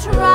try.